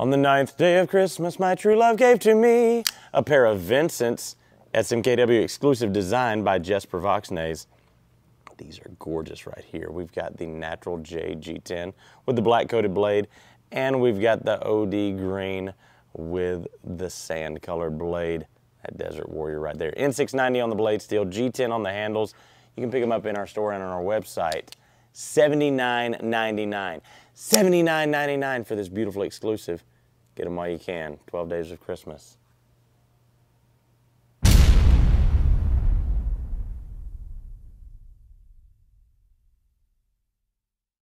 On the ninth day of Christmas, my true love gave to me a pair of Vincent's SMKW exclusive design by Jesper Voxnaes. These are gorgeous right here. We've got the natural J G10 with the black coated blade, and we've got the OD green with the sand colored blade. That Desert Warrior right there. N690 on the blade steel, G10 on the handles. You can pick them up in our store and on our website. $79.99. $79.99 for this beautiful exclusive. Get them while you can. 12 days of Christmas.